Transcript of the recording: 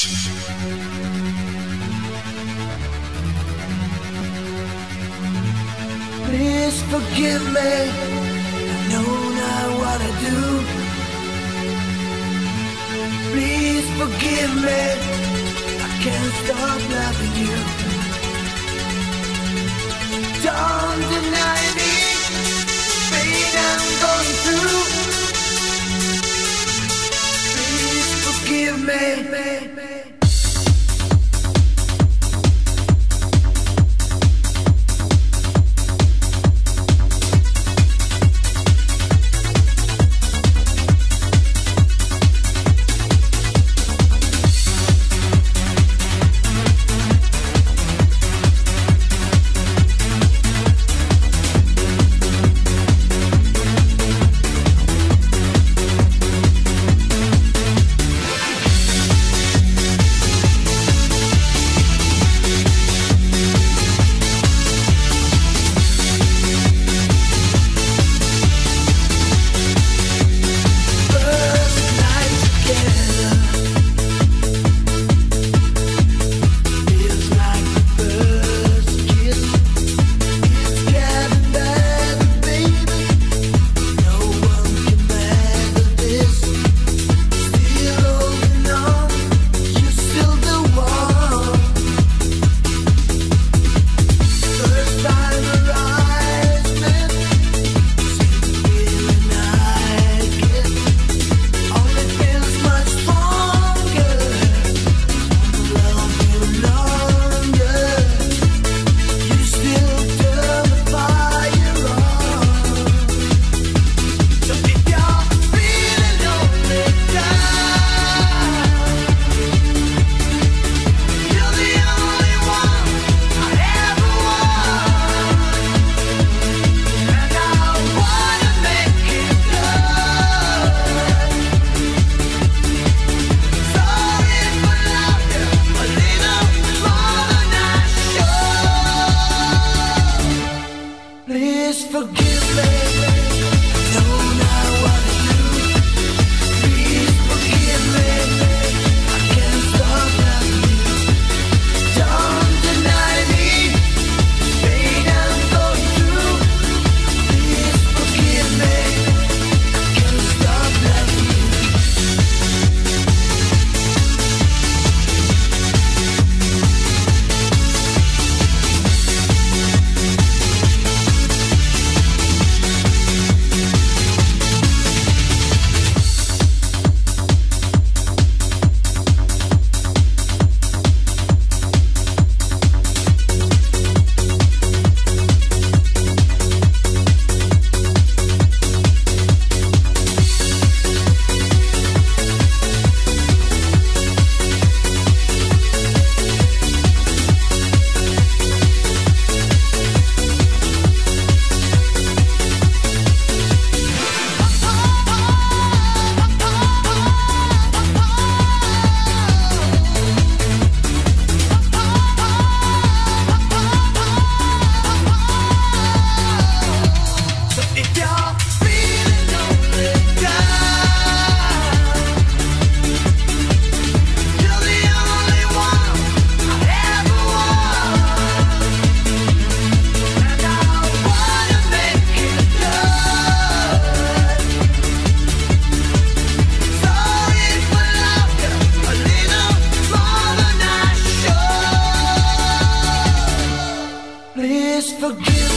Please forgive me. I know not what I do. Please forgive me. I can't stop loving you. Don't Please forgive me. Please forgive me. forgive